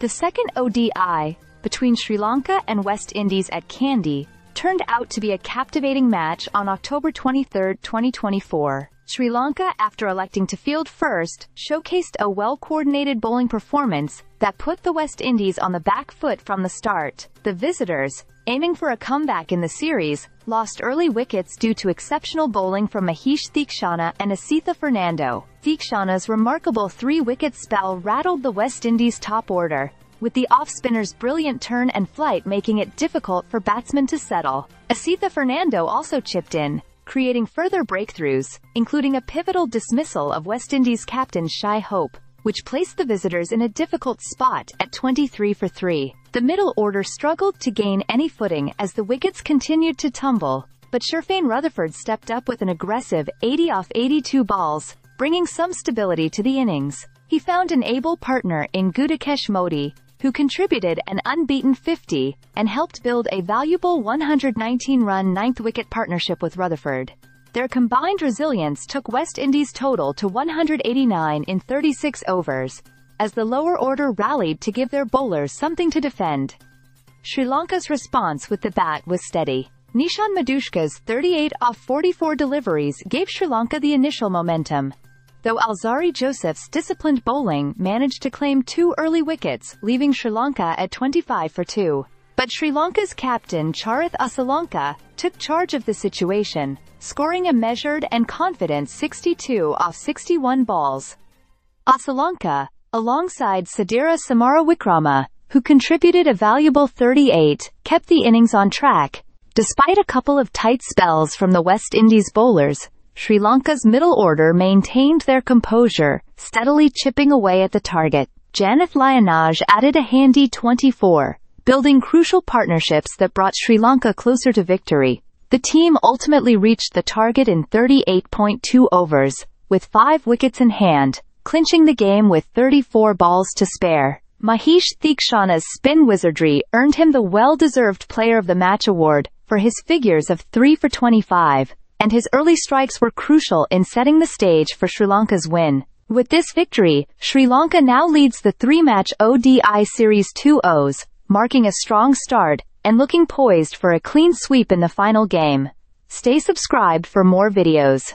The second ODI, between Sri Lanka and West Indies at Kandy, turned out to be a captivating match on October 23, 2024. Sri Lanka, after electing to field first, showcased a well-coordinated bowling performance that put the West Indies on the back foot from the start. The visitors, aiming for a comeback in the series, lost early wickets due to exceptional bowling from Mahesh Theekshana and Asitha Fernando. Theekshana's remarkable three-wicket spell rattled the West Indies' top order, with the off-spinner's brilliant turn and flight making it difficult for batsmen to settle. Asitha Fernando also chipped in, creating further breakthroughs, including a pivotal dismissal of West Indies captain Shai Hope, which placed the visitors in a difficult spot at 23 for 3. The middle order struggled to gain any footing as the wickets continued to tumble, but Sherfane Rutherford stepped up with an aggressive 80 off 82 balls, bringing some stability to the innings. He found an able partner in Gudakesh Motie, who contributed an unbeaten 50 and helped build a valuable 119-run ninth-wicket partnership with Rutherford. Their combined resilience took West Indies' total to 189 in 36 overs, as the lower order rallied to give their bowlers something to defend. Sri Lanka's response with the bat was steady. Nishan Madushka's 38 off 44 deliveries gave Sri Lanka the initial momentum, though Alzarri Joseph's disciplined bowling managed to claim two early wickets, leaving Sri Lanka at 25 for 2. But Sri Lanka's captain Charith Asalanka took charge of the situation, scoring a measured and confident 62 off 61 balls. Asalanka, alongside Sadeera Samarawickrama, who contributed a valuable 38, kept the innings on track. Despite a couple of tight spells from the West Indies bowlers, Sri Lanka's middle order maintained their composure, steadily chipping away at the target. Janith Liyanage added a handy 24, building crucial partnerships that brought Sri Lanka closer to victory. The team ultimately reached the target in 38.2 overs, with five wickets in hand, clinching the game with 34 balls to spare. Mahesh Theekshana's spin wizardry earned him the well-deserved Player of the Match award for his figures of 3 for 25, and his early strikes were crucial in setting the stage for Sri Lanka's win. With this victory, Sri Lanka now leads the three-match ODI Series 2-0s, marking a strong start and looking poised for a clean sweep in the final game. Stay subscribed for more videos.